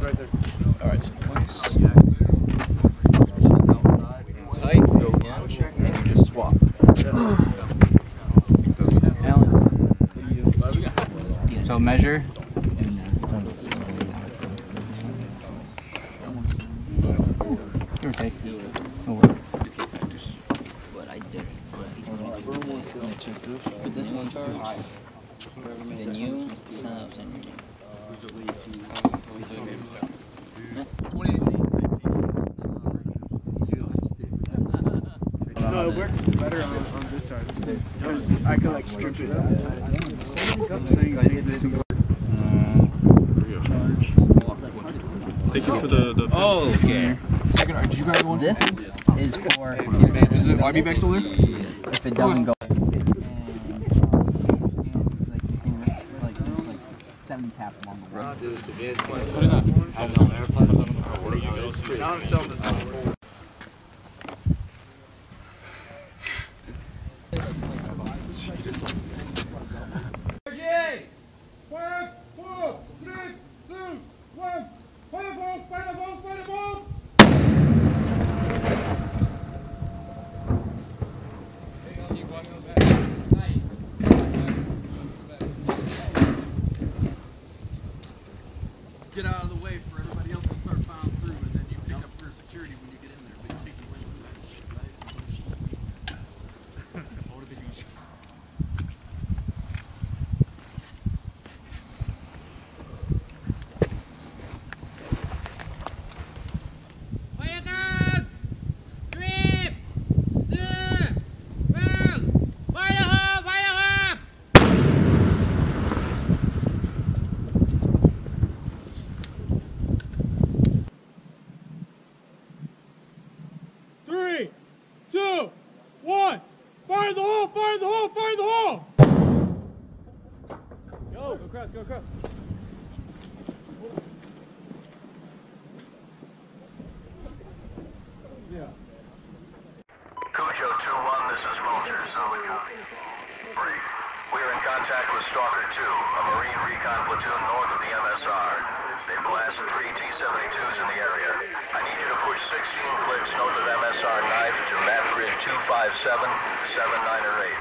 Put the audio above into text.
Right there. All right, so place. outside. Tight. And you just swap. Alan. So measure. Uh, Give or take. No work. But I did. But this one's too high. Then you send up send your name. No, it worked better on, on this side. Because I could like strip it up. I'm saying take this and. Thank you for the. the Oh, okay. Second, did you grab one? This is for Is it YB back still there? if it doesn't go. 70 tap along the way. Across! Go across! Yeah. Cujo 2-1, this is Moser, Summit County. Brief. We are in contact with Stalker 2, a Marine recon platoon north of the MSR. They blasted three T-72s in the area. I need you to push 16 clicks north of MSR knife to map grid 257, 79 or 8. How copy?